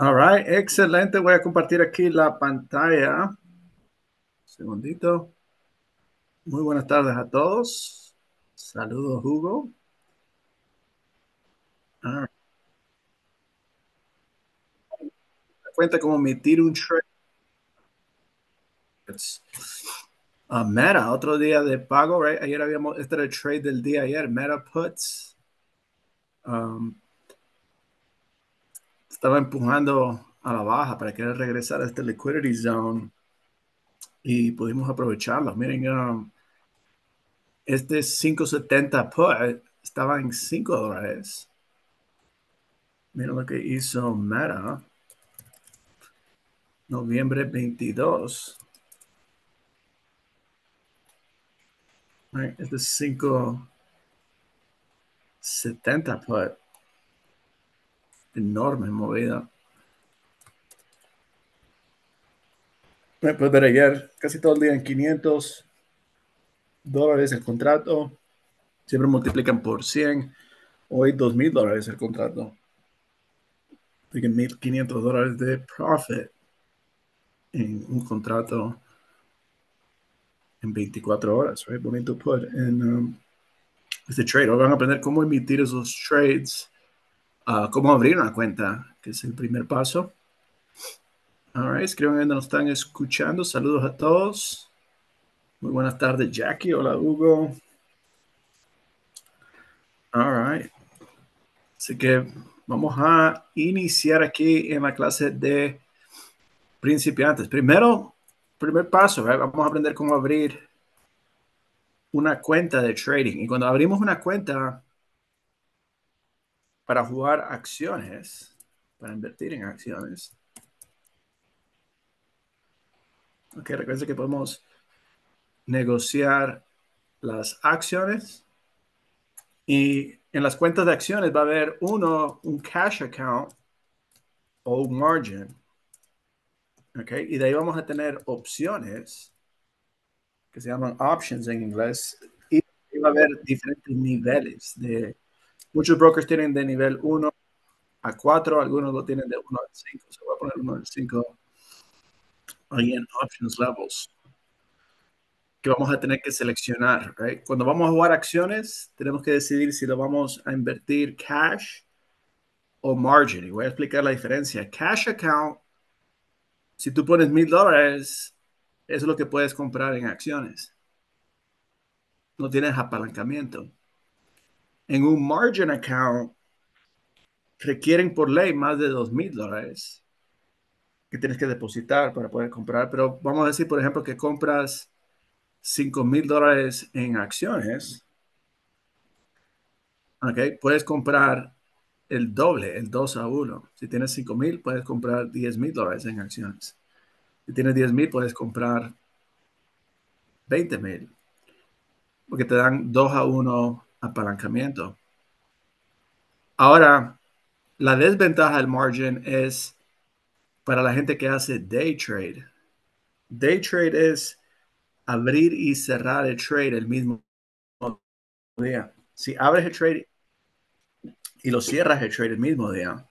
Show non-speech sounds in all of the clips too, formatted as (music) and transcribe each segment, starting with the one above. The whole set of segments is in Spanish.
All right, excelente. Voy a compartir aquí la pantalla. segundito. Muy buenas tardes a todos. Saludos, Hugo. Ah. Cuenta como emitir un trade. Uh, Meta, otro día de pago, right? Ayer habíamos, este el trade del día ayer, Meta Puts. Um, estaba empujando a la baja para querer regresar a este liquidity zone y pudimos aprovecharlo. Miren, um, este 570 put estaba en 5 dólares. Miren lo que hizo Meta. Noviembre 22. Este es 570 put enorme movida. Puedes ver ayer casi todo el día en 500 dólares el contrato. Siempre multiplican por 100. Hoy 2.000 dólares el contrato. Así que 1.500 dólares de profit en un contrato en 24 horas. Right? Bonito put en um, este trade. Hoy van a aprender cómo emitir esos trades cómo abrir una cuenta, que es el primer paso. All right, escriban donde nos están escuchando. Saludos a todos. Muy buenas tardes, Jackie. Hola, Hugo. All right. Así que vamos a iniciar aquí en la clase de principiantes. Primero, primer paso, vamos a aprender cómo abrir una cuenta de trading. Y cuando abrimos una cuenta, para jugar acciones, para invertir en acciones. Ok, recuerden que podemos negociar las acciones y en las cuentas de acciones va a haber uno, un cash account o un margin. Ok, y de ahí vamos a tener opciones que se llaman options en inglés y va a haber diferentes niveles de Muchos brokers tienen de nivel 1 a 4, algunos lo tienen de 1 a 5. Se va a poner 1 a 5 ahí en Options Levels. Que vamos a tener que seleccionar. Right? Cuando vamos a jugar acciones, tenemos que decidir si lo vamos a invertir cash o margin. Y voy a explicar la diferencia. Cash account, si tú pones mil dólares, es lo que puedes comprar en acciones. No tienes apalancamiento en un margin account requieren por ley más de dos mil dólares que tienes que depositar para poder comprar. Pero vamos a decir, por ejemplo, que compras cinco mil dólares en acciones. Ok, puedes comprar el doble, el 2 a 1. Si tienes 5 mil, puedes comprar 10 mil dólares en acciones. Si tienes 10 mil, puedes comprar 20 mil. Porque te dan 2 a 1 apalancamiento. Ahora, la desventaja del margin es para la gente que hace day trade. Day trade es abrir y cerrar el trade el mismo día. Si abres el trade y lo cierras el trade el mismo día,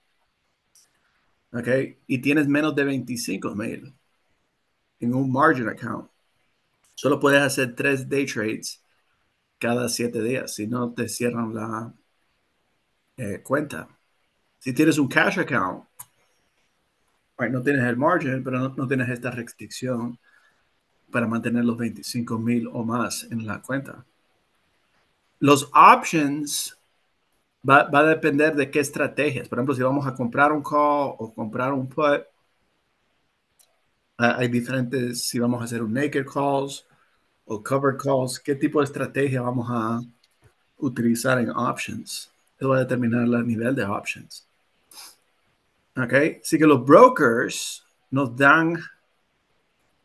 ¿ok? Y tienes menos de 25 mil en un margin account, solo puedes hacer tres day trades cada siete días, si no te cierran la eh, cuenta. Si tienes un cash account, no tienes el margin, pero no, tienes esta restricción para mantener los 25 mil o más en la cuenta. Los options va, va, a depender de qué estrategias. Por ejemplo, si vamos a comprar un call o comprar un put, hay diferentes, si vamos a hacer un naked calls o covered calls, qué tipo de estrategia vamos a utilizar en options. Eso va a determinar el nivel de options. Ok, así que los brokers nos dan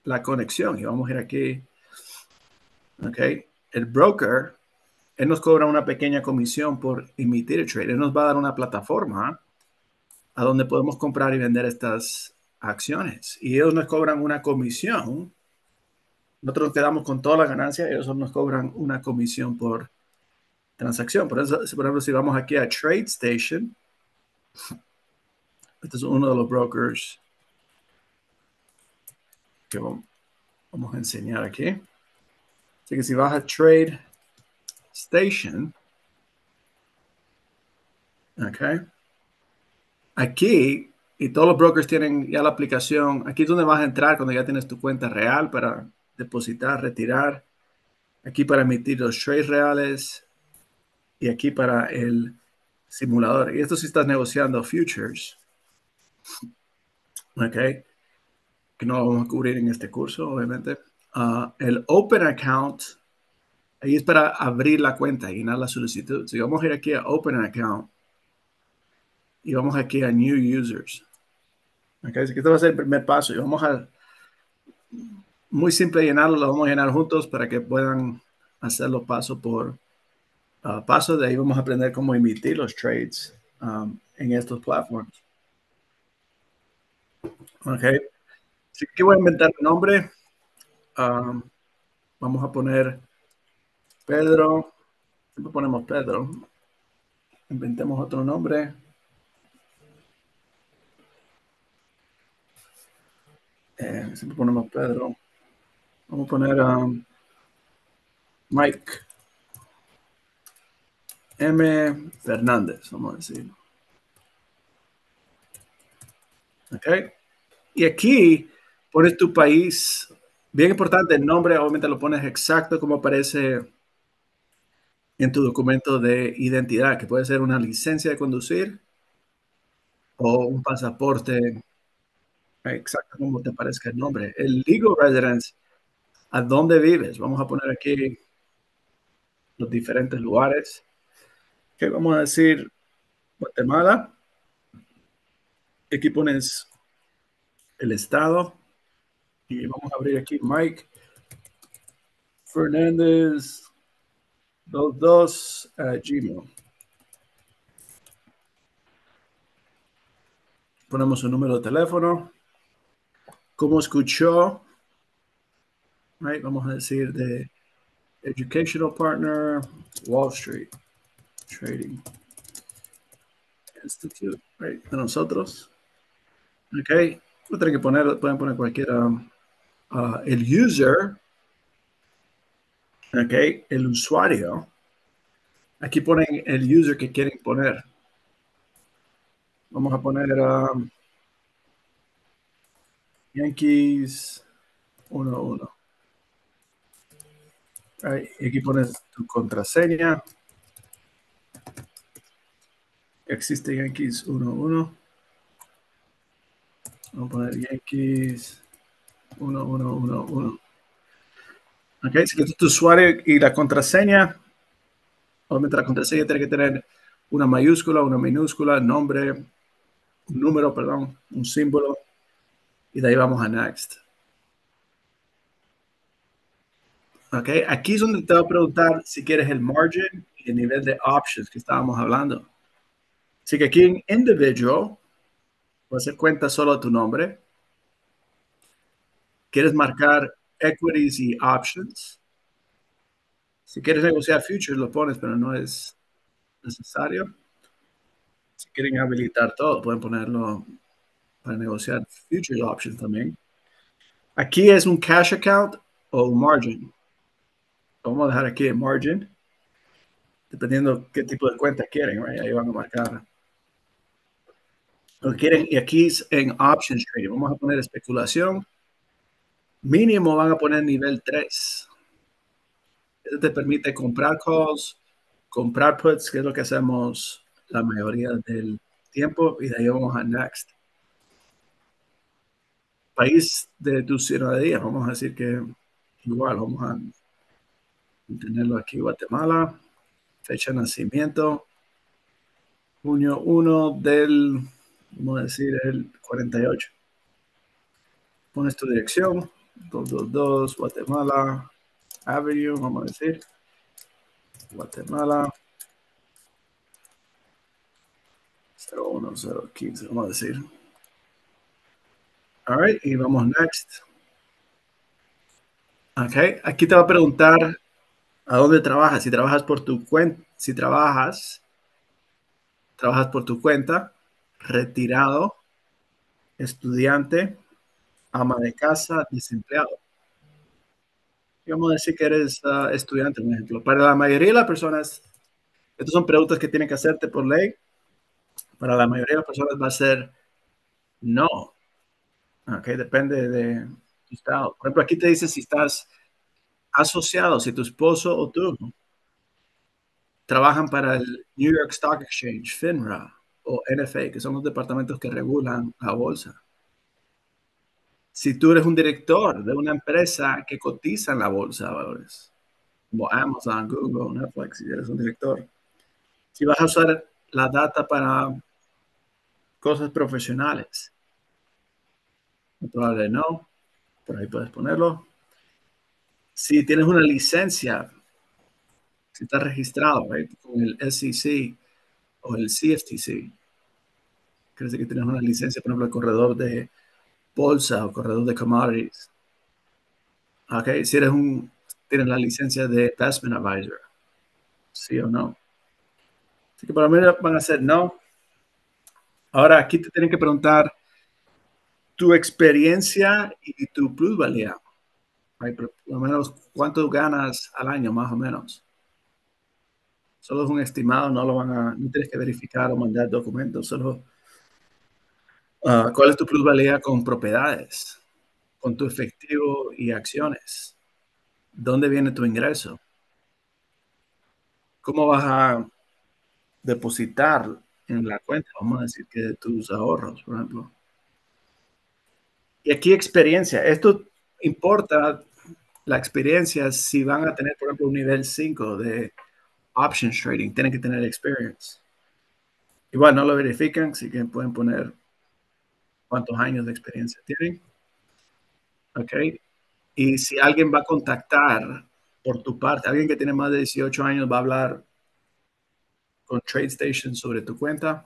la conexión y vamos a ir aquí. Ok, el broker, él nos cobra una pequeña comisión por emitir el trade. Él nos va a dar una plataforma a donde podemos comprar y vender estas acciones. Y ellos nos cobran una comisión nosotros nos quedamos con toda la ganancia, ellos nos cobran una comisión por transacción. Por, eso, por ejemplo, si vamos aquí a TradeStation, Este es uno de los brokers que vamos a enseñar aquí. Así que si vas a Trade Station, ok, aquí, y todos los brokers tienen ya la aplicación, aquí es donde vas a entrar cuando ya tienes tu cuenta real para depositar, retirar, aquí para emitir los trades reales y aquí para el simulador. Y esto si estás negociando futures, ok, que no lo vamos a cubrir en este curso, obviamente. Ah, el Open Account, ahí es para abrir la cuenta y llenar la solicitud. Si vamos a ir aquí a Open Account y vamos aquí a New Users. Ok, así que este va a ser el primer paso y vamos a, muy simple llenarlo, lo vamos a llenar juntos para que puedan hacerlo paso por uh, paso. De ahí vamos a aprender cómo emitir los trades um, en estos platforms. Ok. Así que voy a inventar un nombre. Um, vamos a poner Pedro. Siempre ponemos Pedro. Inventemos otro nombre. Eh, siempre ponemos Pedro. Vamos a poner a um, Mike M. Fernández, vamos a decir. Ok. Y aquí pones tu país. Bien importante, el nombre obviamente lo pones exacto como aparece en tu documento de identidad, que puede ser una licencia de conducir o un pasaporte, exacto como te parezca el nombre. El legal residence, ¿a dónde vives? Vamos a poner aquí los diferentes lugares. Que vamos a decir Guatemala. Aquí pones el estado. Y vamos a abrir aquí Mike Fernández 22 a Gmail. Ponemos un número de teléfono. ¿Cómo escuchó? Vamos a decir de Educational Partner, Wall Street Trading Institute, right, de nosotros. Ok, que poner, pueden poner cualquiera. Uh, el user, ok, el usuario. Aquí ponen el user que quieren poner. Vamos a poner um, Yankees 1-1. Aquí pones tu contraseña. Existe Yankees 1-1. Vamos a poner Yankees 1111. Ok, si tu usuario y la contraseña. Obviamente la contraseña tiene que tener una mayúscula, una minúscula, nombre, un número, perdón, un símbolo. Y de ahí vamos a Next. Ok, aquí es donde te va a preguntar si quieres el margin y el nivel de options que estábamos hablando. Así que aquí en Individual, va a hacer cuenta solo tu nombre. Quieres marcar equities y options. Si quieres negociar futures, lo pones, pero no es necesario. Si quieren habilitar todo, pueden ponerlo para negociar futures options también. Aquí es un cash account o margin. Vamos a dejar aquí el margin. Dependiendo qué tipo de cuenta quieren, ahí van a marcar. Lo quieren, y aquí es en options trading. Vamos a poner especulación. Mínimo van a poner nivel 3. Esto te permite comprar calls, comprar puts, que es lo que hacemos la mayoría del tiempo, y de ahí vamos a next. País de tu ciudadanía, vamos a decir que igual, vamos a tenerlo aquí, Guatemala, fecha de nacimiento, junio 1 del, vamos a decir, el 48. Pones tu dirección, 222 Guatemala Avenue, vamos a decir, Guatemala 01015, vamos a decir. All right, y vamos next. Ok, aquí te va a preguntar ¿A dónde trabajas? Si trabajas por tu cuenta, si trabajas, trabajas por tu cuenta, retirado, estudiante, ama de casa, desempleado. Vamos a decir que eres uh, estudiante, por ejemplo. Para la mayoría de las personas, estas son preguntas que tienen que hacerte por ley. Para la mayoría de las personas va a ser no. Ok, depende de tu estado. Por ejemplo, aquí te dice si estás asociado, si tu esposo o tú trabajan para el New York Stock Exchange, FINRA o NFA, que son los departamentos que regulan la bolsa. Si tú eres un director de una empresa que cotiza en la bolsa de valores, como Amazon, Google, Netflix, si eres un director, si vas a usar la data para cosas profesionales, probable no, por ahí puedes ponerlo. Si tienes una licencia, si estás registrado con el SEC o el CFTC, crees que tienes una licencia, por ejemplo, el corredor de bolsa o corredor de commodities. Okay, si eres un, tienes la licencia de investment advisor, sí o no. Así que para mí van a ser no. Ahora aquí te tienen que preguntar tu experiencia y tu plusvalía. Por lo menos cuánto ganas al año, más o menos. Solo es un estimado, no lo van a, no tienes que verificar o mandar documentos, solo uh, cuál es tu plusvalía con propiedades, con tu efectivo y acciones. ¿Dónde viene tu ingreso? ¿Cómo vas a depositar en la cuenta? Vamos a decir que tus ahorros, por ejemplo. Y aquí experiencia. Esto importa la experiencia si van a tener, por ejemplo, un nivel 5 de options trading. Tienen que tener experience. Igual no lo verifican, así que pueden poner cuántos años de experiencia tienen. Ok. Y si alguien va a contactar por tu parte, alguien que tiene más de 18 años va a hablar con TradeStation sobre tu cuenta.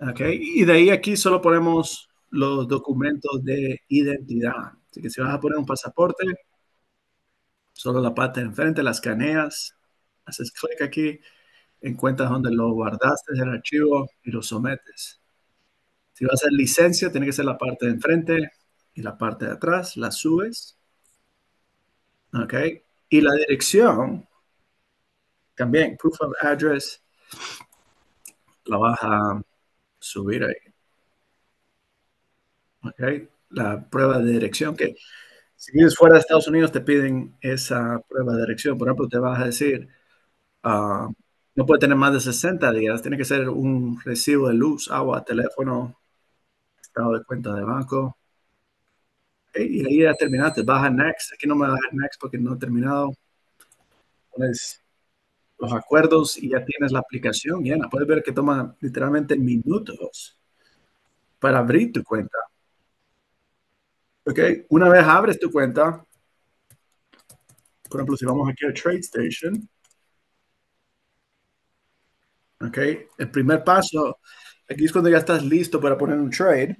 Ok. Y de ahí aquí solo ponemos los documentos de identidad. Así que si vas a poner un pasaporte, solo la parte de enfrente, la escaneas, haces clic aquí, encuentras donde lo guardaste el archivo y lo sometes. Si vas a hacer licencia, tiene que ser la parte de enfrente y la parte de atrás, la subes. ¿Ok? Y la dirección, también, proof of address, la vas a subir ahí. Okay. La prueba de dirección, que si vives fuera de Estados Unidos te piden esa prueba de dirección. Por ejemplo, te vas a decir, ah, no puede tener más de 60 días, tiene que ser un recibo de luz, agua, teléfono, estado de cuenta de banco. Y ahí ya terminaste, baja Next. Aquí no me baja Next porque no he terminado. Pones los acuerdos y ya tienes la aplicación llena. Puedes ver que toma literalmente minutos para abrir tu cuenta. Ok, una vez abres tu cuenta, por ejemplo, si vamos aquí a TradeStation, ok, el primer paso, aquí es cuando ya estás listo para poner un trade.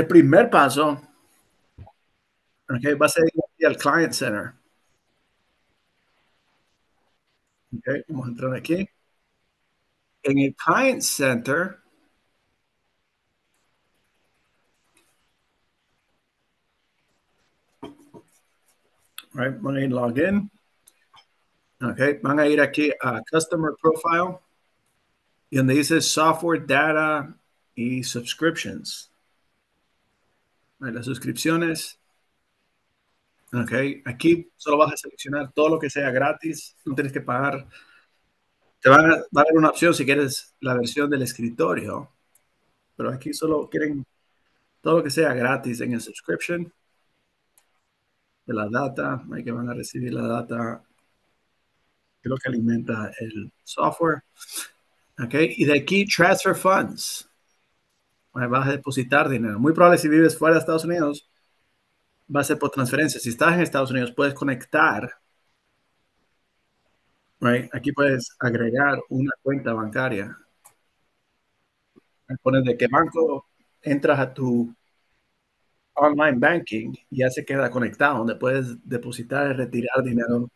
El primer paso, ok, va a ser ir al Client Center. Ok, vamos a entrar aquí. En el Client Center, right? Van a ir login. Okay, van a ir aquí a Customer Profile y donde dice Software Data y Subscriptions. Right, las suscripciones. Ok, aquí solo vas a seleccionar todo lo que sea gratis, no tienes que pagar. Te van a dar una opción si quieres la versión del escritorio, pero aquí solo quieren todo lo que sea gratis en el subscription de la data, hay que van a recibir la data que lo que alimenta el software. ¿Ok? Y de aquí, transfer funds. Vas a depositar dinero. Muy probable si vives fuera de Estados Unidos, va a ser por transferencia. Si estás en Estados Unidos, puedes conectar. Right? Aquí puedes agregar una cuenta bancaria. Pones de qué banco entras a tu online banking ya se queda conectado, donde puedes depositar y retirar dinero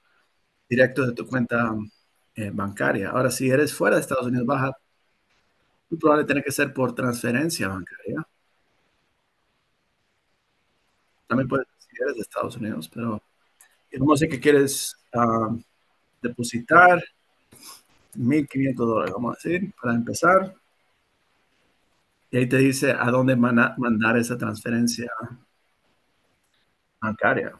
directo de tu cuenta eh, bancaria. Ahora, si eres fuera de Estados Unidos, vas a Muy probable tiene que ser por transferencia bancaria. También puede ser si eres de Estados Unidos, pero vamos a decir que quieres ah, depositar 1.500 dólares, vamos a decir, para empezar. Y ahí te dice a dónde mandar esa transferencia bancaria.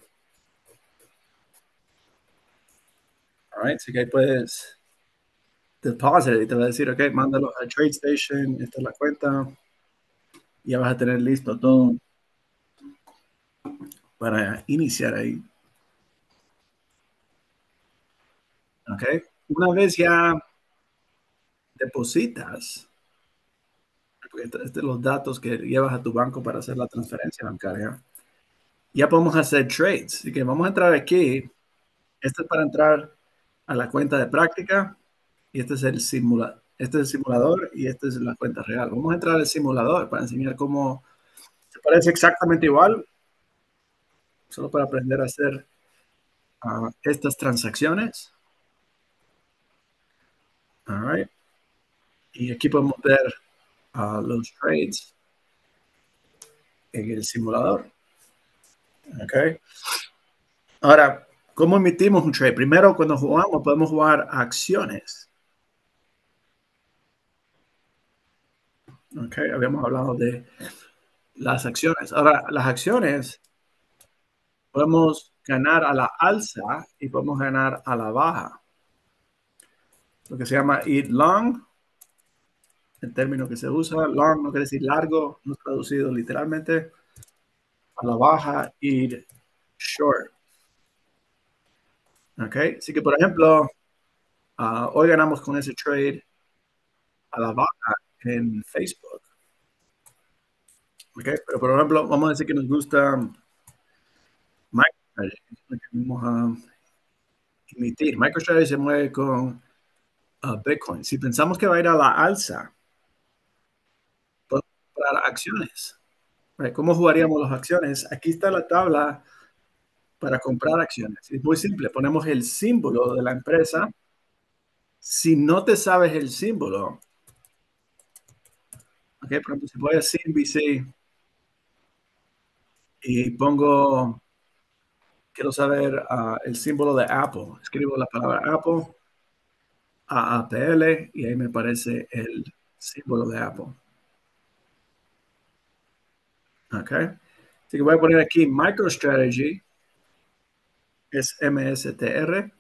All right, así que ahí puedes deposit y te va a decir, ok, mándalo a TradeStation, esta es la cuenta. Ya vas a tener listo todo para iniciar ahí. Ok, una vez ya depositas, porque este, los datos que llevas a tu banco para hacer la transferencia bancaria, ya podemos hacer trades. Así que vamos a entrar aquí. Este es para entrar a la cuenta de práctica y este es el simulador. Este es el simulador y esta es la cuenta real. Vamos a entrar al simulador para enseñar cómo se parece exactamente igual, solo para aprender a hacer ah, estas transacciones. All right. Y aquí podemos ver uh, los trades en el simulador. Ok. Ahora, ¿cómo emitimos un trade? Primero, cuando jugamos, podemos jugar acciones. Ok, habíamos hablado de las acciones. Ahora, las acciones podemos ganar a la alza y podemos ganar a la baja. Lo que se llama eat long, el término que se usa. Long no quiere decir largo, no traducido literalmente. A la baja, eat short. Ok, así que por ejemplo, ah, hoy ganamos con ese trade a la baja en Facebook. Ok, pero por ejemplo, vamos a decir que nos gusta MicroStrategy, vamos a emitir. MicroStrategy se mueve con uh, Bitcoin. Si pensamos que va a ir a la alza, acciones. ¿Cómo jugaríamos las acciones? Aquí está la tabla para comprar acciones. Es muy simple. Ponemos el símbolo de la empresa. Si no te sabes el símbolo, ok, por ejemplo, si voy a CNBC y pongo, quiero saber uh, el símbolo de Apple, escribo la palabra Apple, AAPL, y ahí me aparece el símbolo de Apple. Ok. Así que voy a poner aquí MicroStrategy, es MSTR.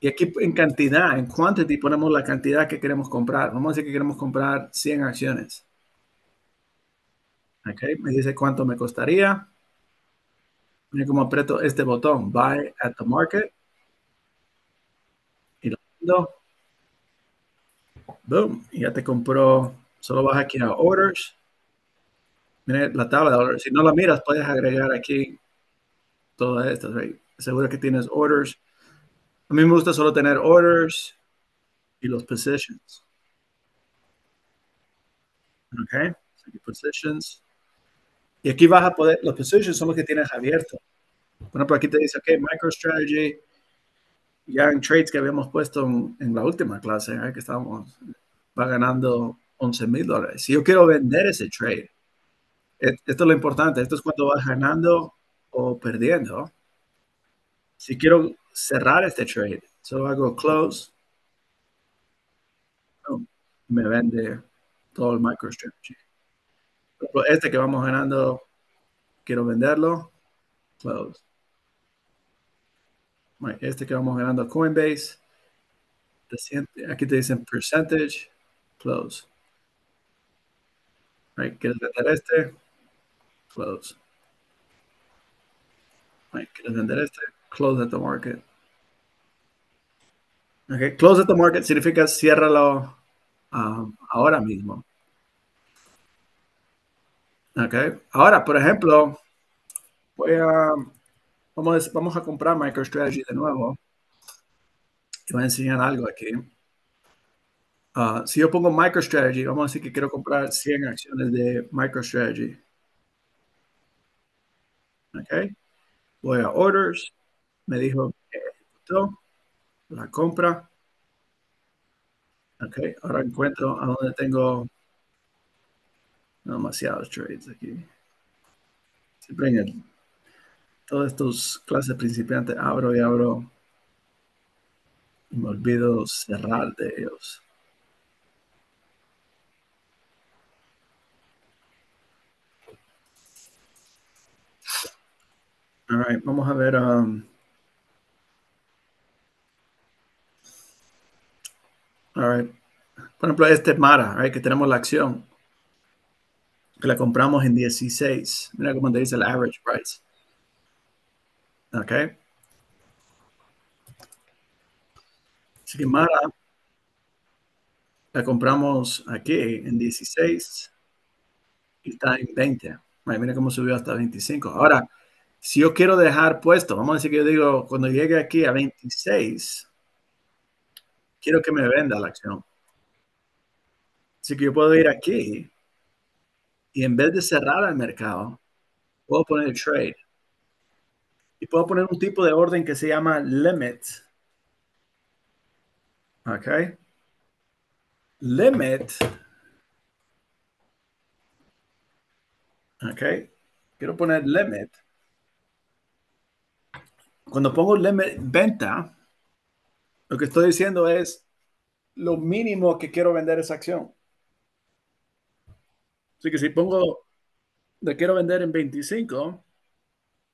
Y aquí en cantidad, en quantity, ponemos la cantidad que queremos comprar. Vamos a decir que queremos comprar 100 acciones. Ok, me dice cuánto me costaría. Mira cómo aprieto este botón, Buy at the Market. Y lo mando. Boom, y ya te compró. Solo vas aquí a Orders. Mira la tabla de orders. Si no la miras, puedes agregar aquí todas estas. Right? Seguro que tienes orders. A mí me gusta solo tener orders y los positions. Ok. Positions. Y aquí vas a poder, los positions son los que tienes abiertos. Bueno, por aquí te dice, ok, MicroStrategy, ya en trades que habíamos puesto en, la última clase, ¿eh? que estábamos, va ganando 11 mil dólares. Si yo quiero vender ese trade, esto es lo importante, esto es cuando vas ganando o perdiendo. Si quiero cerrar este trade, solo hago close, me vende todo el MicroStrategy. Este que vamos ganando, quiero venderlo, close. Este que vamos ganando Coinbase, aquí te dicen percentage, close. ¿Quieres vender este? Close. Right, ¿Quieres vender este? Close at the market. Okay, close at the market significa ciérralo um, ahora mismo. Okay, ahora, por ejemplo, voy a, vamos, a, vamos a comprar MicroStrategy de nuevo. Y voy a enseñar algo aquí. Uh, si yo pongo MicroStrategy, vamos a decir que quiero comprar 100 acciones de MicroStrategy. Ok. Voy a orders. Me dijo que ejecutó la compra. Ok, ahora encuentro a donde tengo demasiados trades aquí. Siempre en el, todos estos clases principiantes abro y abro y me olvido cerrar de ellos. All right, vamos a ver. Um, all right. Por ejemplo, este Mara, right, que tenemos la acción, que la compramos en 16. Mira cómo te dice el average price. Ok. Así que Mara la compramos aquí en 16 y está en 20. mira cómo subió hasta 25. Ahora, si yo quiero dejar puesto, vamos a decir que yo digo, cuando llegue aquí a 26, quiero que me venda la acción. Así que yo puedo ir aquí y en vez de cerrar el mercado, puedo poner trade. Y puedo poner un tipo de orden que se llama limit. ¿Ok? Limit. ¿Ok? Quiero poner limit cuando pongo venta, lo que estoy diciendo es lo mínimo que quiero vender esa acción. Así que si pongo, le quiero vender en 25,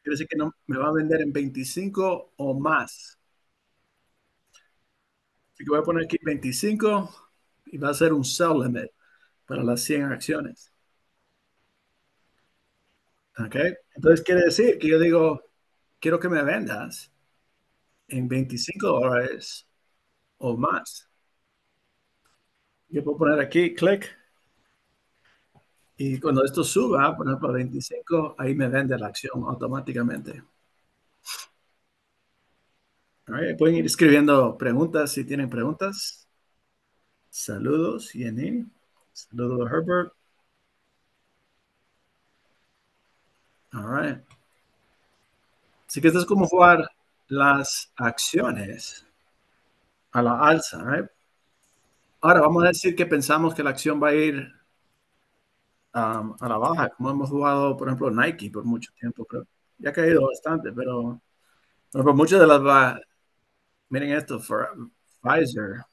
quiere decir que no me va a vender en 25 o más. Así que voy a poner aquí 25 y va a ser un sell limit para las 100 acciones. ¿Ok? Entonces quiere decir que yo digo, quiero que me vendas en 25 dólares o más. Yo puedo poner aquí, clic, y cuando esto suba, por ejemplo, a 25, ahí me vende la acción automáticamente. pueden ir escribiendo preguntas si tienen preguntas. Saludos, Jenny. Saludos, Herbert. All right. Así que esto es como jugar las acciones a la alza. Ahora vamos a decir que pensamos que la acción va a ir um, a la baja, como hemos jugado, por ejemplo, Nike por mucho tiempo. Pero ya ha caído bastante, pero muchas de las... Miren esto, Pfizer,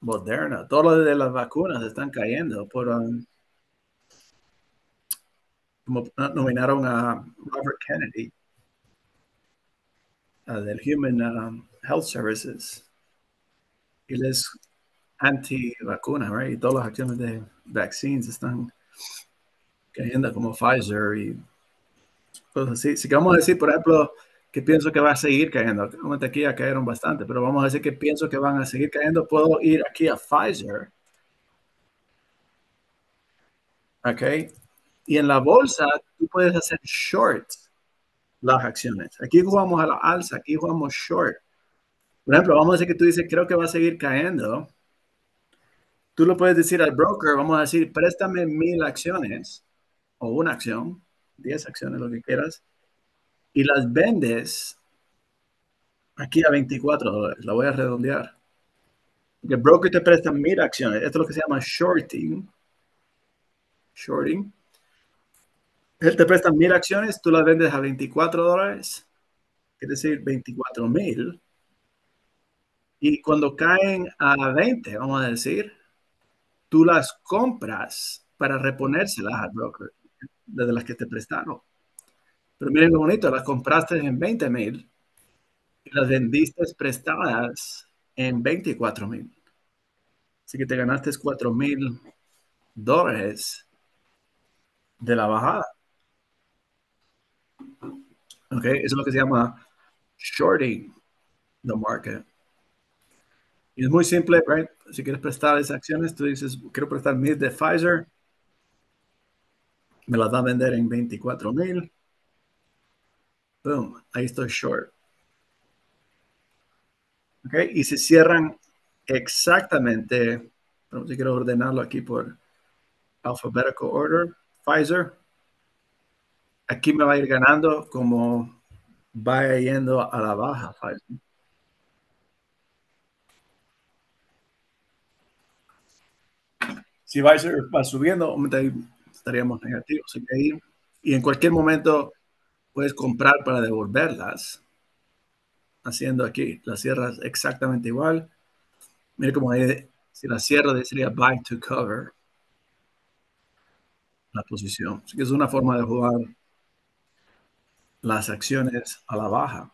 Moderna, todo lo de las vacunas están cayendo por... Um, como nominaron a Robert Kennedy uh, del Human um, Health Services. Él es anti-vacuna, right? Y todas las acciones de vaccines están cayendo como Pfizer y cosas así. Si vamos a decir, por ejemplo, que pienso que va a seguir cayendo. Obviamente aquí ya cayeron bastante, pero vamos a decir que pienso que van a seguir cayendo. Puedo ir aquí a Pfizer. Ok. Y en la bolsa tú puedes hacer shorts las acciones. Aquí jugamos a la alza, aquí jugamos short. Por ejemplo, vamos a decir que tú dices, creo que va a seguir cayendo. Tú lo puedes decir al broker, vamos a decir, préstame mil acciones o una acción, diez acciones, lo que quieras, y las vendes aquí a 24 dólares. La voy a redondear. El broker te presta mil acciones. Esto es lo que se llama shorting. Shorting. Él te presta mil acciones, tú las vendes a 24 dólares, quiere decir 24 mil. Y cuando caen a 20, vamos a decir, tú las compras para reponérselas al broker, desde las que te prestaron. Pero miren lo bonito, las compraste en 20 mil y las vendiste prestadas en 24 mil. Así que te ganaste 4 mil dólares de la bajada. Okay, eso es lo que se llama shorting the market. Y es muy simple, right? Si quieres prestar esas acciones, tú dices, quiero prestar mil de Pfizer, me las va a vender en 24 mil. Boom, ahí estoy short. Ok, y se cierran exactamente, si quiero ordenarlo aquí por alphabetical order, Pfizer, aquí me va a ir ganando como va yendo a la baja. si va, subiendo, estaríamos negativos. y en cualquier momento puedes comprar para devolverlas. Haciendo aquí, la cierras exactamente igual. Mira cómo si la cierra sería buy to cover la posición. Así que es una forma de jugar las acciones a la baja.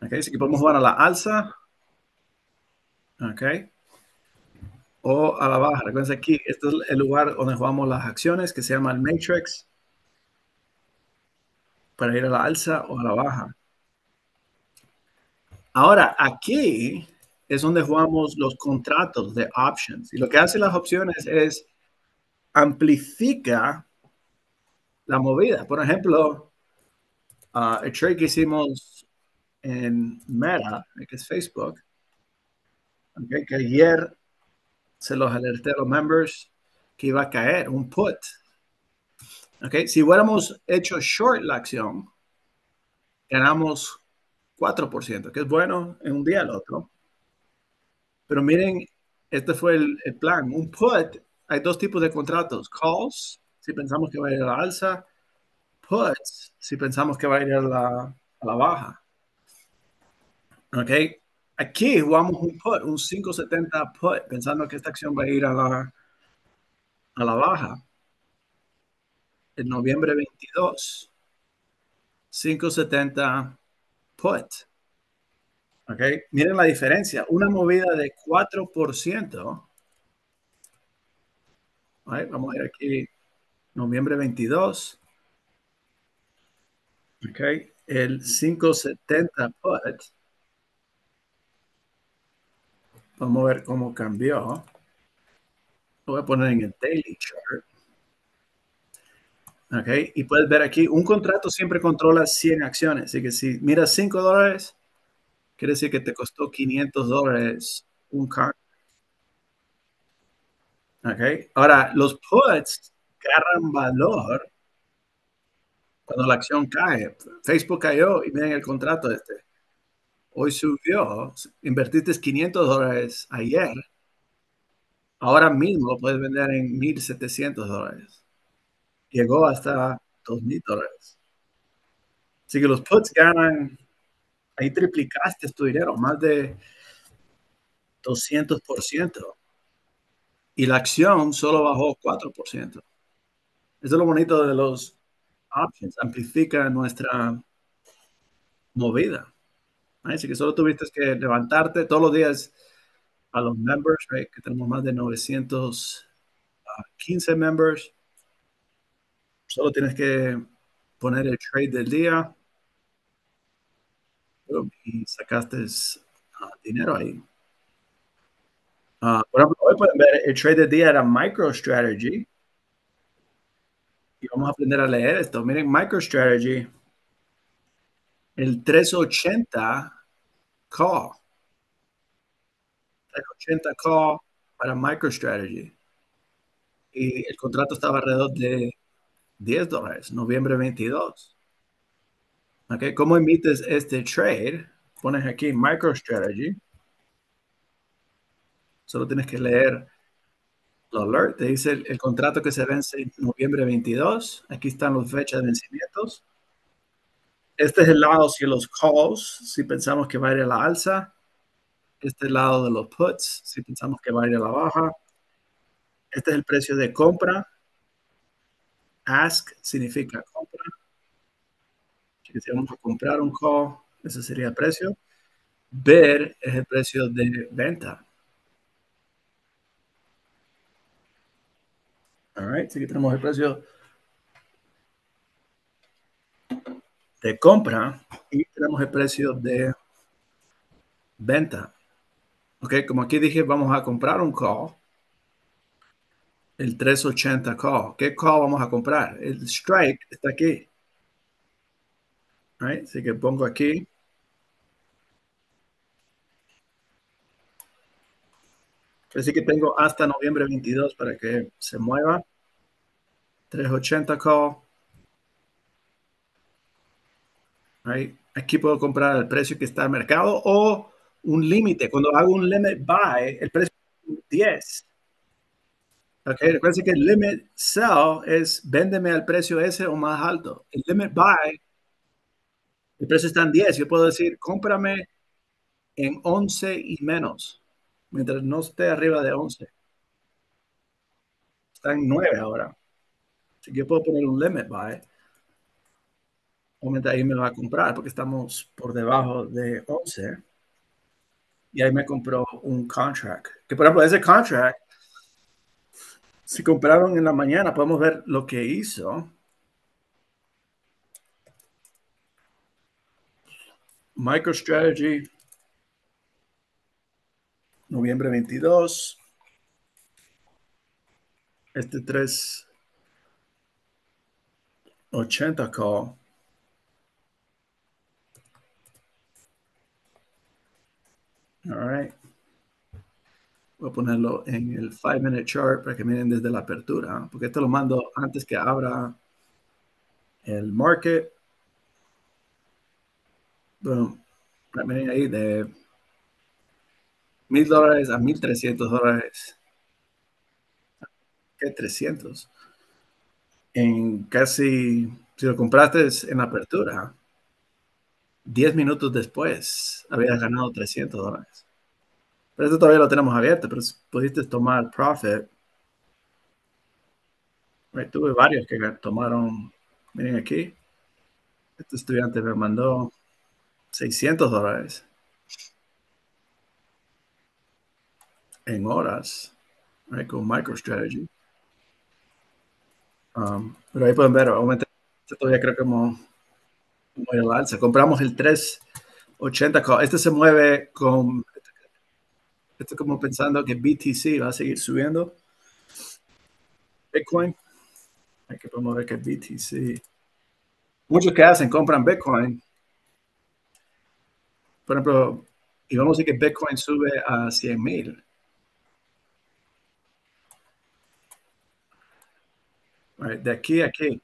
Ok, así que podemos jugar a la alza. Ok. O a la baja. Recuerden aquí, este es el lugar donde jugamos las acciones que se llama el Matrix. Para ir a la alza o a la baja. Ahora, aquí es donde jugamos los contratos de options. Y lo que hacen las opciones es amplifica la movida. Por ejemplo, uh, el trade que hicimos en Meta, que es Facebook, que ayer se los alerté a los members que iba a caer un put. Okay, si hubiéramos hecho short la acción, ganamos 4%, que es bueno en un día al otro. Pero miren, este fue el, el plan. Un put hay dos tipos de contratos. Calls, si pensamos que va a ir a la alza. Puts, si pensamos que va a ir a la, la baja. ¿Ok? Aquí jugamos un put, un 570 put, pensando que esta acción va a ir a la, a la baja. En noviembre 22. 570 put. ¿Ok? Miren la diferencia. Una movida de 4% vamos a ir aquí, noviembre 22. Ok, el 570 put. Vamos a ver cómo cambió. Lo voy a poner en el daily chart. Ok, y puedes ver aquí, un contrato siempre controla 100 acciones. Así que si miras 5 dólares, quiere decir que te costó 500 dólares un contrato. Okay. Ahora, los puts agarran valor cuando la acción cae. Facebook cayó y miren el contrato este. Hoy subió, invertiste 500 dólares ayer. Ahora mismo lo puedes vender en 1.700 dólares. Llegó hasta 2.000 dólares. Así que los puts ganan, ahí triplicaste tu dinero, más de 200% y la acción solo bajó 4%. Eso es lo bonito de los options, amplifica nuestra movida. Así que solo tuviste que levantarte todos los días a los members, que tenemos más de 915 members. Solo tienes que poner el trade del día y sacaste ah, dinero ahí. Uh, por ejemplo, hoy pueden ver el trade del día era MicroStrategy. Y vamos a aprender a leer esto. Miren, MicroStrategy, el 380 call. 380 call para MicroStrategy. Y el contrato estaba alrededor de 10 dólares, noviembre 22. Okay, ¿Cómo emites este trade? Pones aquí MicroStrategy. Solo tienes que leer el alert. Te dice el, contrato que se vence en noviembre 22. Aquí están las fechas de vencimientos. Este es el lado si los calls, si pensamos que va a ir a la alza. Este es el lado de los puts, si pensamos que va a ir a la baja. Este es el precio de compra. Ask significa compra. Si vamos a comprar un call, ese sería el precio. Ver es el precio de venta. All right, así que tenemos el precio de compra y tenemos el precio de venta. Ok, como aquí dije, vamos a comprar un call. El 380 call. ¿Qué call vamos a comprar? El strike está aquí. Right, así que pongo aquí. Así que tengo hasta noviembre 22 para que se mueva. 380 call. Aquí puedo comprar el precio que está al mercado o un límite. Cuando hago un limit buy, el precio es 10. Ok, recuerden que el limit sell es véndeme al precio ese o más alto. El limit buy, el precio está en 10. Yo puedo decir, cómprame en 11 y menos, mientras no esté arriba de 11. Está en 9 ahora. Así que yo puedo poner un limit buy. Obviamente ahí me va a comprar porque estamos por debajo de 11. Y ahí me compró un contract. Que por ejemplo, ese contract, si compraron en la mañana, podemos ver lo que hizo. MicroStrategy, noviembre 22. Este 380 call. All right. Voy a ponerlo en el 5 minute chart para que miren desde la apertura, porque esto lo mando antes que abra el market. Bueno, miren ahí de mil dólares a mil trescientos dólares. ¿Qué 300? En casi, si lo compraste en apertura, 10 minutos después habías ganado 300 dólares. Pero esto todavía lo tenemos abierto, pero pudiste tomar profit. tuve varios que tomaron, miren aquí, este estudiante me mandó 600 dólares en horas con MicroStrategy. Um, pero ahí pueden ver, obviamente, todavía creo que como muy al alza. Compramos el 380. Este se mueve con. Estoy como pensando que BTC va a seguir subiendo. Bitcoin. Hay que ver que BTC. Muchos que hacen compran Bitcoin. Por ejemplo, y vamos a decir que Bitcoin sube a 100 mil. De aquí a aquí.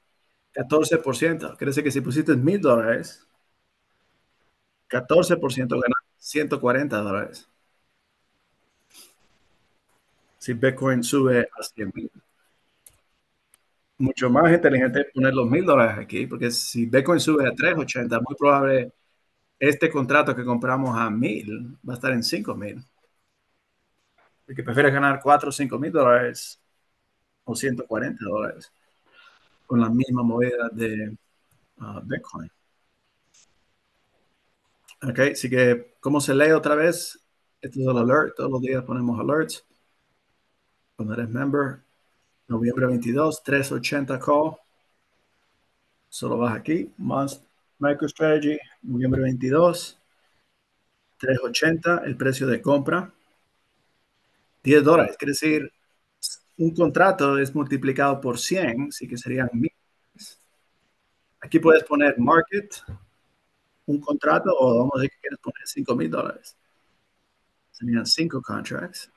14%. Quiere decir que si pusiste mil dólares, 14% gana 140 dólares. Si Bitcoin sube a 100 mil. Mucho más inteligente poner los mil dólares aquí, porque si Bitcoin sube a 380, muy probable este contrato que compramos a mil va a estar en 5 mil. Porque prefieres ganar 4 o 5 mil dólares o 140 dólares con la misma moneda de uh, Bitcoin. Ok, así que, ¿cómo se lee otra vez? Este es el alert, todos los días ponemos alerts. Cuando eres member, noviembre 22, 380 call. Solo vas aquí, más MicroStrategy, noviembre 22, 380, el precio de compra. 10 dólares, quiere decir un contrato es multiplicado por 100, así que serían mil. Aquí puedes poner market, un contrato, o vamos a decir que quieres poner 5 mil dólares. Serían 5 contracts.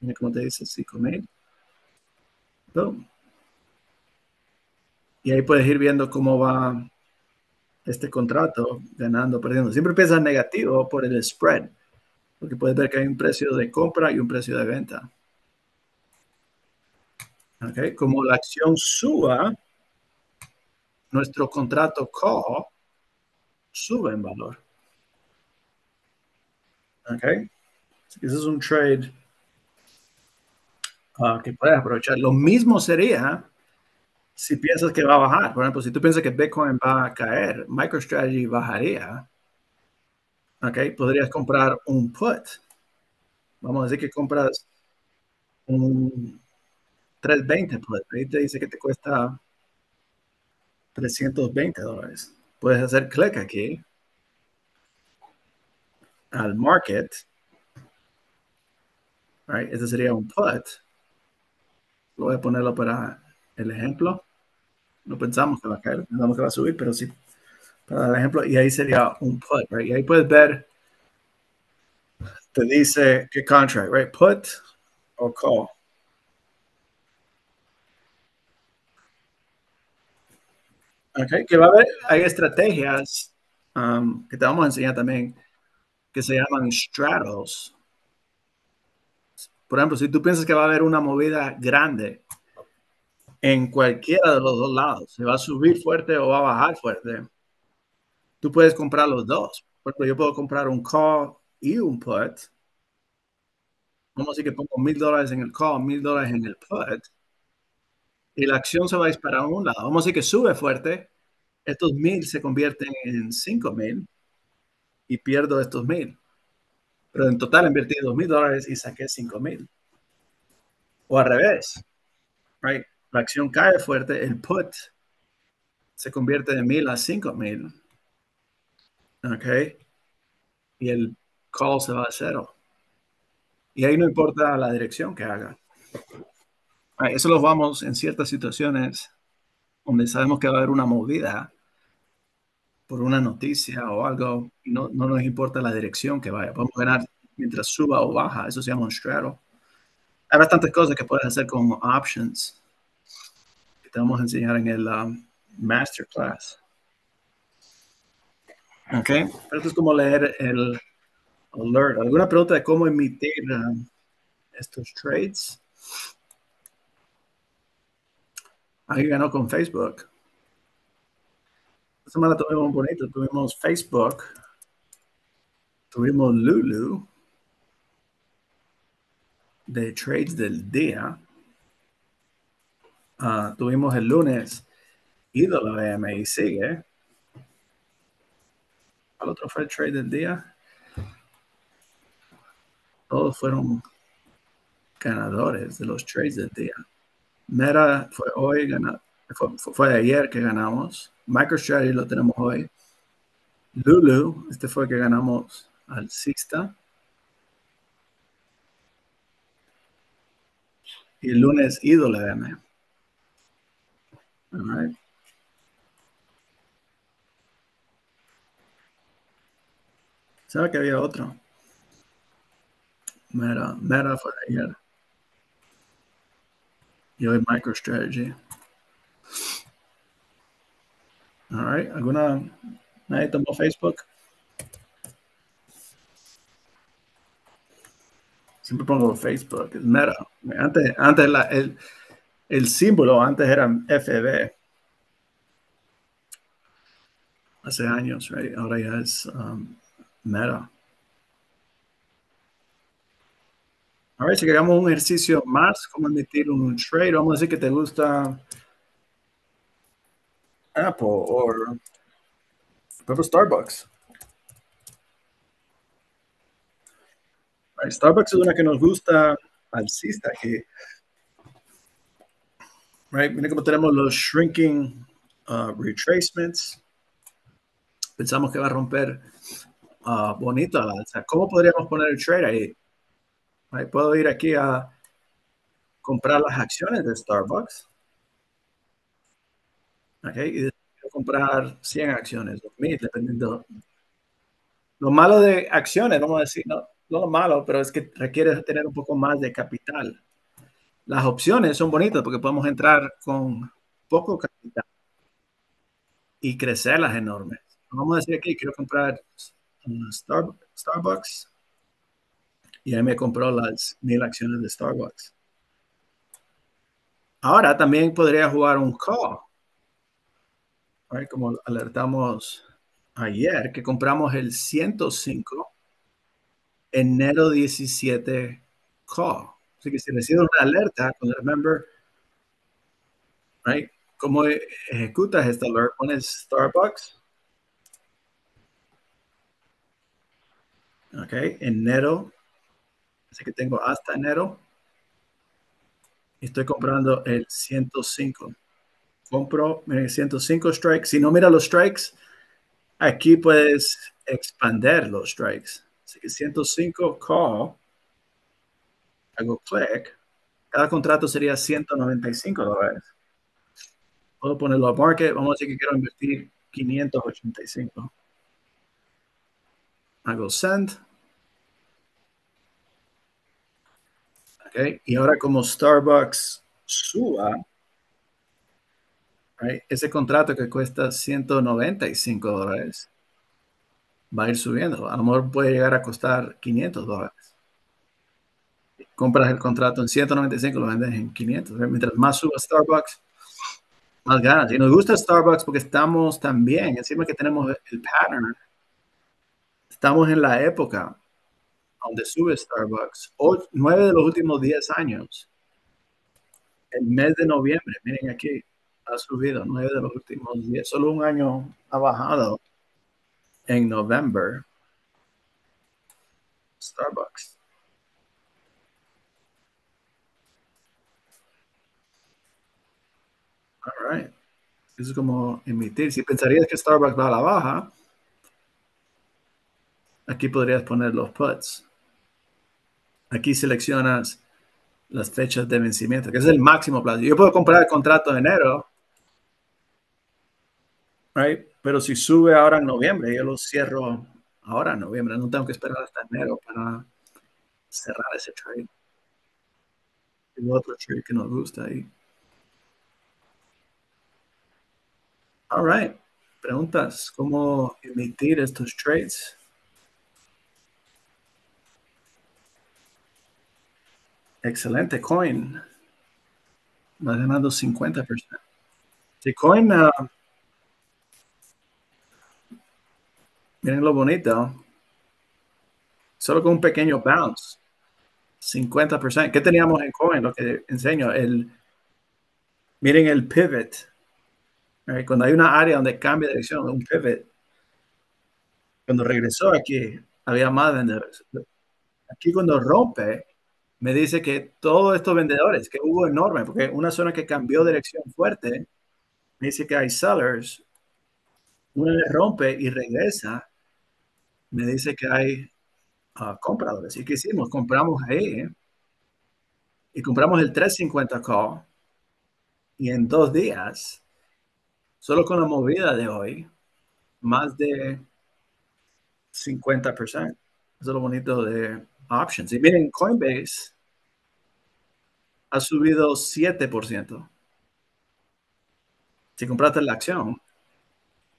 Mira cómo te dice 5 mil. Y ahí puedes ir viendo cómo va este contrato, ganando, perdiendo. Siempre piensas negativo por el spread, porque puedes ver que hay un precio de compra y un precio de venta. Okay. Como la acción suba, nuestro contrato call sube en valor. Ok. Ese es un trade uh, que puedes aprovechar. Lo mismo sería si piensas que va a bajar. Por ejemplo, si tú piensas que Bitcoin va a caer, MicroStrategy bajaría. Ok. Podrías comprar un put. Vamos a decir que compras un 320 pues ahí te dice que te cuesta 320 dólares. Puedes hacer clic aquí al market. Right? Este sería un put. Voy a ponerlo para el ejemplo. No pensamos que va a caer, pensamos que va a subir, pero sí para el ejemplo. Y ahí sería un put, right? Y ahí puedes ver, te dice qué contract, right? Put o call. Okay, que va a haber, hay estrategias um, que te vamos a enseñar también que se llaman straddles. por ejemplo, si tú piensas que va a haber una movida grande en cualquiera de los dos lados, se va a subir fuerte o va a bajar fuerte, tú puedes comprar los dos. Por ejemplo, yo puedo comprar un call y un put. Vamos a decir que pongo mil dólares en el call, mil dólares en el put. Y la acción se va a disparar a un lado. Vamos a decir que sube fuerte. Estos mil se convierten en cinco mil y pierdo estos mil. Pero en total invertí dos mil dólares y saqué cinco mil. O al revés. Right? La acción cae fuerte, el put se convierte de mil a cinco mil. ¿Ok? Y el call se va a cero. Y ahí no importa la dirección que haga. Eso lo vamos en ciertas situaciones donde sabemos que va a haber una movida por una noticia o algo y no, no nos importa la dirección que vaya. Podemos ganar mientras suba o baja. Eso se llama un straddle. Hay bastantes cosas que puedes hacer con options que te vamos a enseñar en el um, masterclass. Ok, esto es como leer el alert. ¿Alguna pregunta de cómo emitir um, estos trades? Ahí ganó con Facebook. Esta semana tuvimos bonito. Tuvimos Facebook. Tuvimos Lulu. De trades del día. Uh, tuvimos el lunes IWM y sigue. ¿Cuál otro fue el trade del día? Todos fueron ganadores de los trades del día. Meta fue hoy, fue, ayer que ganamos. MicroStrategy lo tenemos hoy. Lulu, este fue que ganamos alcista. Y el lunes IWM. All right. ¿Sabe que había otro? Meta, Meta fue ayer. Y hoy MicroStrategy. All right. ¿Alguna? ¿Nadie tomó Facebook? Siempre pongo Facebook, es Meta. Antes, antes la, el, el símbolo antes era FB. Hace años, right? Ahora ya es um, Meta. A ver si queremos un ejercicio más, como emitir un trade. Vamos a decir que te gusta Apple o Starbucks. Starbucks es una que nos gusta alcista, que right, mira cómo tenemos los shrinking uh, retracements. Pensamos que va a romper uh, bonito la alza. ¿Cómo podríamos poner el trade ahí? Puedo ir aquí a comprar las acciones de Starbucks. Okay, y comprar 100 acciones, 2000, dependiendo. Lo malo de acciones, vamos a decir, no, no lo malo, pero es que requiere tener un poco más de capital. Las opciones son bonitas porque podemos entrar con poco capital y crecerlas enormes. Vamos a decir aquí, quiero comprar Starbucks y ahí me compró las mil acciones de Starbucks. Ahora también podría jugar un call. Como alertamos ayer, que compramos el 105 enero 17 call. Así que si recibe una alerta con el member, right, ¿cómo ejecutas esta alert? Pones Starbucks. Ok, enero Así que tengo hasta enero. Estoy comprando el 105. Compro el 105 strikes. Si no mira los strikes, aquí puedes expander los strikes. Así que 105 call. Hago click. Cada contrato sería 195 dólares. Puedo ponerlo a market. Vamos a decir que quiero invertir 585. Hago send. Y ahora como Starbucks suba, ese contrato que cuesta 195 dólares va a ir subiendo. A lo mejor puede llegar a costar 500 dólares. compras el contrato en 195, lo vendes en 500. Mientras más suba Starbucks, más ganas. Y nos gusta Starbucks porque estamos también, encima que tenemos el pattern, estamos en la época donde sube Starbucks. nueve de los últimos 10 años, el mes de noviembre, miren aquí, ha subido nueve de los últimos 10, solo un año ha bajado en noviembre. Starbucks. All right. Eso es como emitir. Si pensarías que Starbucks va a la baja, aquí podrías poner los puts. Aquí seleccionas las fechas de vencimiento, que es el máximo plazo. Yo puedo comprar el contrato de enero, right? pero si sube ahora en noviembre, yo lo cierro ahora en noviembre. No tengo que esperar hasta enero para cerrar ese trade. El otro trade que nos gusta ahí. All right. Preguntas, ¿cómo emitir estos trades? Excelente, Coin. Va ganando 50%. Si Coin, uh, miren lo bonito, solo con un pequeño bounce, 50%. ¿Qué teníamos en Coin? Lo que enseño, el, miren el pivot. Cuando hay una área donde cambia de dirección, un pivot, cuando regresó aquí, había más vendedores. Aquí cuando rompe, me dice que todos estos vendedores, que hubo enorme, porque una zona que cambió dirección fuerte, me dice que hay sellers, una vez rompe y regresa, me dice que hay uh, compradores. ¿Y qué hicimos? Compramos ahí y compramos el 350 call y en dos días, solo con la movida de hoy, más de 50%. Eso es lo bonito de options. Y miren, Coinbase ha subido 7%. Si compraste la acción,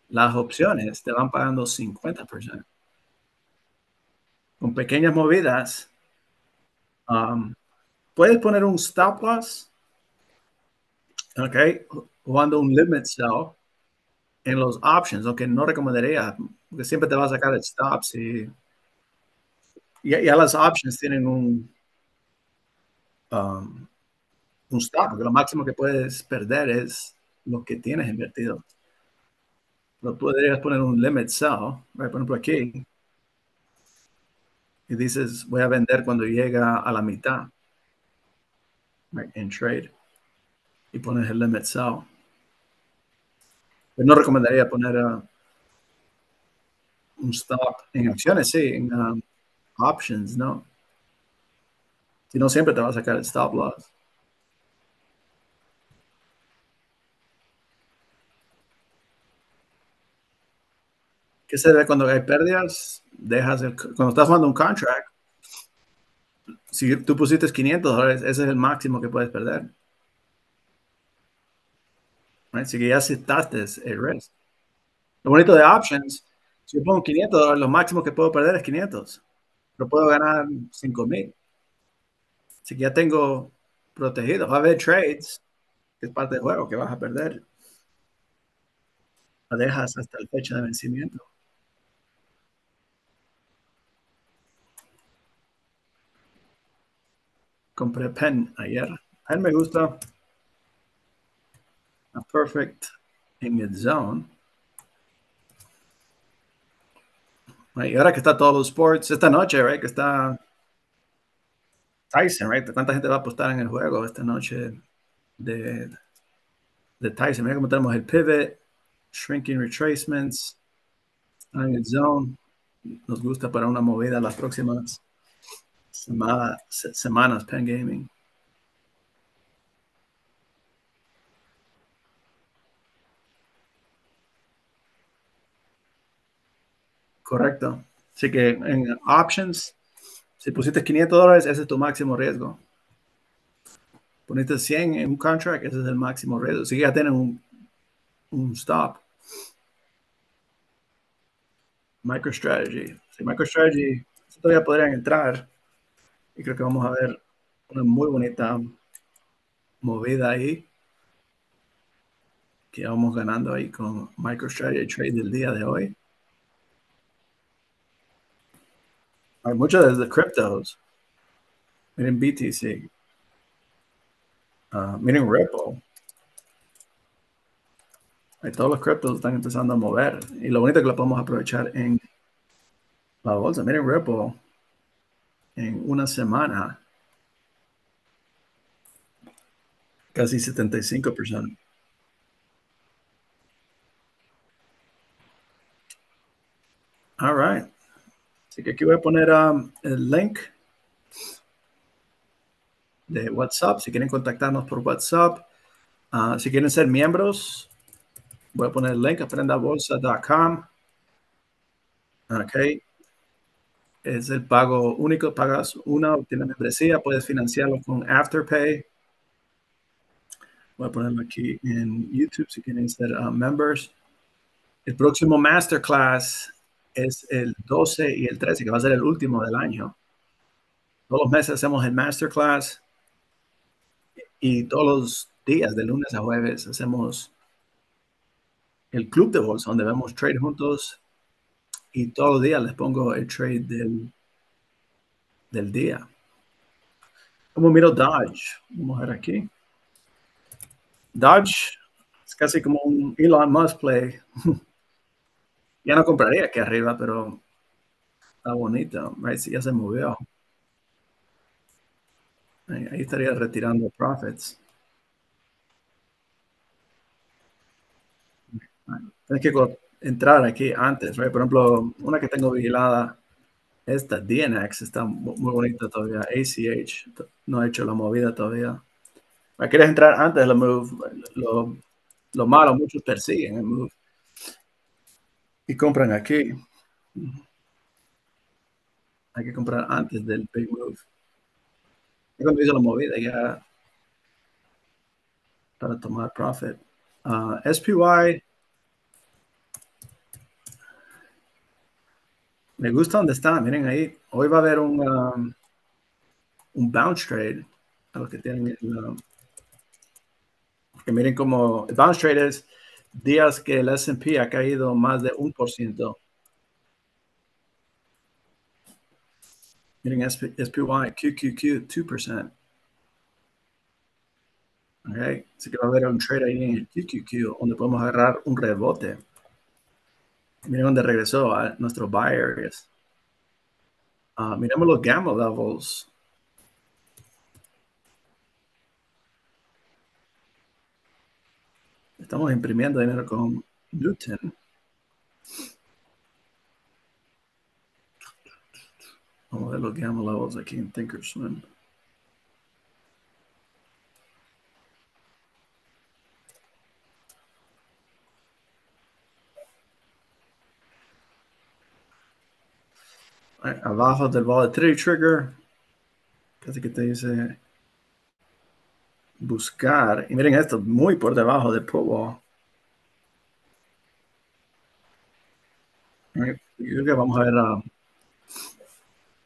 las opciones te van pagando 50%. Con pequeñas movidas, um, puedes poner un stop loss, ok, jugando un limit sell en los options, aunque no recomendaría, porque siempre te va a sacar el stop si ya, las options tienen un, um, un stop, porque lo máximo que puedes perder es lo que tienes invertido. Lo podrías poner un limit sell, por ejemplo aquí, y dices, voy a vender cuando llega a la mitad en trade, y pones el limit sell. Pero no recomendaría poner uh, un stop en acciones, sí, en um, options, no. Si no, siempre te va a sacar el stop loss. ¿Qué se ve cuando hay pérdidas? Dejas cuando estás jugando un contract, si tú pusiste 500 dólares, ese es el máximo que puedes perder. Así que ya aceptaste el risk. Lo bonito de options, si yo pongo 500 dólares, lo máximo que puedo perder es 500 pero puedo ganar 5 mil. Así que ya tengo protegido. Va a haber trades, que es parte del juego, que vas a perder. Lo dejas hasta la fecha de vencimiento. Compré pen ayer. Pen me gusta. A perfect in its zone. Y ahora que está todos los sports, esta noche, right, que está Tyson, right? ¿Cuánta gente va a apostar en el juego esta noche de, de Tyson? Mira cómo tenemos el pivot, shrinking retracements, en el zone. Nos gusta para una movida las próximas semanas, semanas Pen Gaming. Correcto. Así que en options, si pusiste 500 dólares, ese es tu máximo riesgo. Poniste 100 en un contract, ese es el máximo riesgo. Así que ya tienen un, un stop. MicroStrategy. Si MicroStrategy, todavía podrían entrar. Y creo que vamos a ver una muy bonita movida ahí que vamos ganando ahí con MicroStrategy Trade del día de hoy. Hay muchos de cryptos. Miren BTC. Ah, miren Ripple. todos los criptos están empezando a mover. Y lo bonito es que lo podemos aprovechar en la bolsa. Miren Ripple. En una semana. Casi 75%. All right. Así que aquí voy a poner um, el link de WhatsApp. Si quieren contactarnos por WhatsApp. Uh, si quieren ser miembros, voy a poner el link aprendabolsa.com. Ok. Es el pago único. Pagas una, obtienes membresía. Puedes financiarlo con Afterpay. Voy a ponerlo aquí en YouTube si quieren ser uh, members. El próximo masterclass es el 12 y el 13, que va a ser el último del año. Todos los meses hacemos el masterclass y todos los días, de lunes a jueves, hacemos el club de bolsa, donde vemos trade juntos y todos los días les pongo el trade del, del día. Como miro Dodge, vamos a ver aquí. Dodge es casi como un Elon Musk play. (laughs) Ya no compraría aquí arriba, pero está bonito. Right? Si ya se movió. Ahí, estaría retirando profits. Tienes que entrar aquí antes, right? Por ejemplo, una que tengo vigilada, esta DNX está muy bonita todavía. ACH no ha hecho la movida todavía. ¿Quieres entrar antes de la move? Lo, lo malo, muchos persiguen el move y compran aquí. Hay que comprar antes del big move. Y cuando hizo la movida ya para tomar profit. Uh, SPY. Me gusta donde está. Miren ahí. Hoy va a haber un, um, un bounce trade. A los que tienen que miren como el bounce trade es días que el S&P ha caído más de un por ciento. Miren SPY, QQQ, 2%. Okay. Así que va a haber un trade ahí en el QQQ donde podemos agarrar un rebote. Miren dónde regresó a nuestro buy areas. Uh, miremos los gamma levels. Estamos imprimiendo dinero con Newton. Vamos a ver los gamma levels aquí en Thinkorswim. Abajo del volatility trigger, casi que te dice buscar, y miren esto, muy por debajo put wall. Yo creo que vamos a ver uh,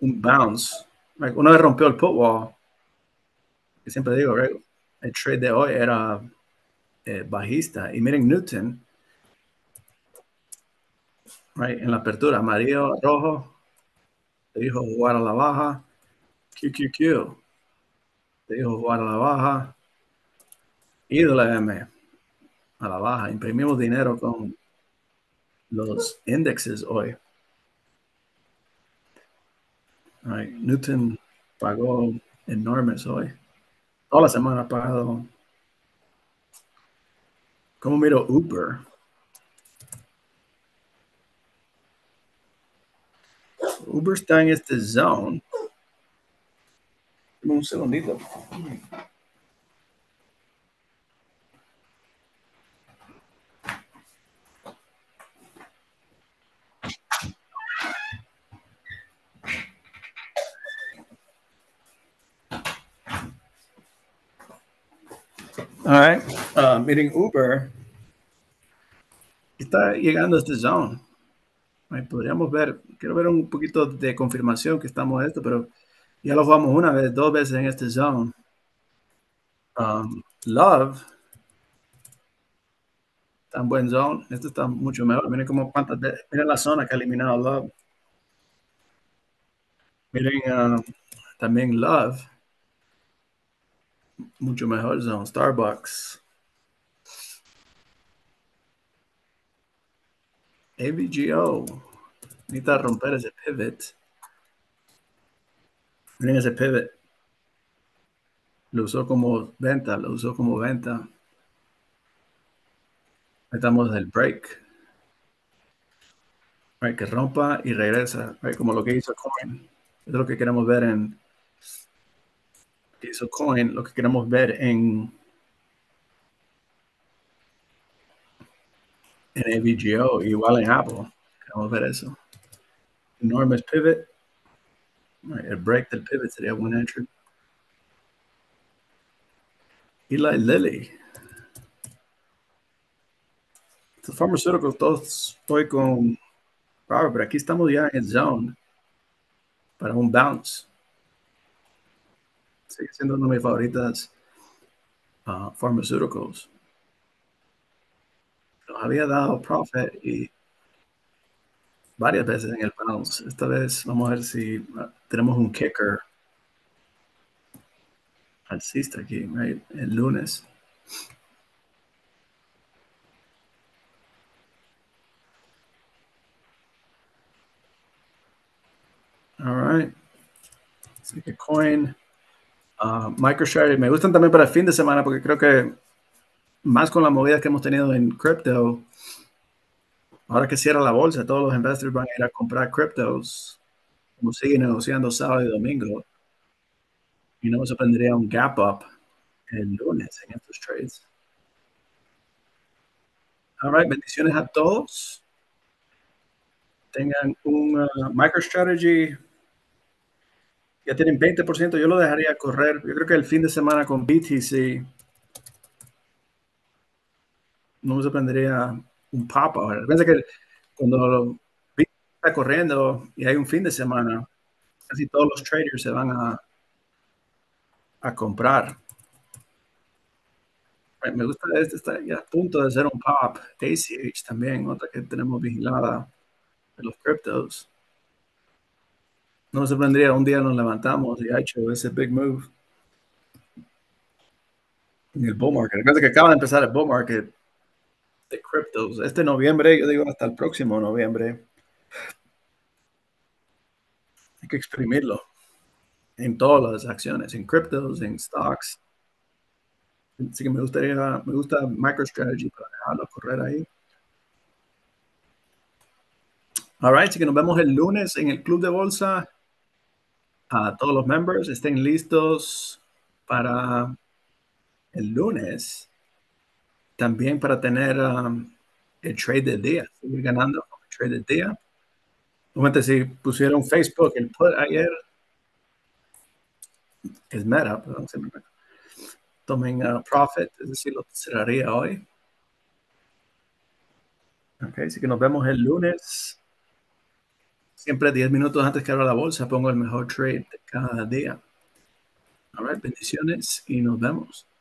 un bounce. Una vez rompió el put wall, que siempre digo, el trade de hoy era eh, bajista. Y miren Newton, en la apertura, amarillo, rojo, te dijo jugar a la baja, QQQ, te dijo jugar a la baja, M a la baja. Imprimimos dinero con los índices hoy. Newton pagó enormes hoy. Toda la semana ha pagado. ¿Cómo miro Uber? Uber está en este zone. Un segundito. All right. Uh, miren, Uber está llegando a este zone. Podríamos ver, quiero ver un poquito de confirmación que estamos esto, pero Ya lo jugamos una vez, dos veces en este zone. Um, Love. Tan buen zone. Este está mucho mejor. Miren cómo cuántas. Miren la zona que ha eliminado Love. Miren um, también Love. Mucho mejor zone. Starbucks. AVGO. Necesita romper ese pivot. Miren ese pivot. Lo usó como venta, lo usó como venta. Estamos del break. Right, que rompa y regresa, right, como lo que hizo Coin. Es lo que queremos ver en hizo Coin, lo que queremos ver en en AVGO, igual en Apple. Queremos ver eso. Enormous pivot. Right, el break del pivot sería one entry. Eli Lilly. Estos pharmaceuticals todos estoy con Robert, pero aquí estamos ya en zone para un bounce. Sigue siendo una de mis favoritas uh, pharmaceuticals. Había dado profit y varias veces en el bounce. Esta vez vamos a ver si uh, tenemos un kicker alcista aquí, right? El lunes. All right. Así que coin, uh, me gustan también para el fin de semana porque creo que más con la movida que hemos tenido en crypto, ahora que cierra la bolsa, todos los investors van a ir a comprar criptos, como siguen negociando sábado y domingo y no me sorprendería un gap up el lunes en estos trades. All right, bendiciones a todos. Tengan un uh, MicroStrategy. Ya tienen 20%. Yo lo dejaría correr. Yo creo que el fin de semana con BTC no me sorprendería un ahora. Piensa que cuando BTC está corriendo y hay un fin de semana, casi todos los traders se van a a comprar. Me gusta este, está a punto de ser un pop. ACH también, otra que tenemos vigilada de los criptos. No se vendría un día nos levantamos y ha hecho ese big move en el bull market. Recuerda que acaba de empezar el bull market de criptos. Este noviembre, yo digo hasta el próximo noviembre. Hay que exprimirlo en todas las acciones, en criptos, en stocks. Así que me gustaría, me gusta MicroStrategy para dejarlo correr ahí. All right, así que nos vemos el lunes en el Club de Bolsa. A todos los members estén listos para el lunes. También para tener um, el trade del día, seguir ganando el trade del día. Normalmente si pusieron Facebook el put ayer, es meta, pero siempre tomen uh, profit, es decir, lo cerraría hoy. Ok, así que nos vemos el lunes. Siempre 10 minutos antes que abra la bolsa pongo el mejor trade de cada día. A ver, bendiciones y nos vemos.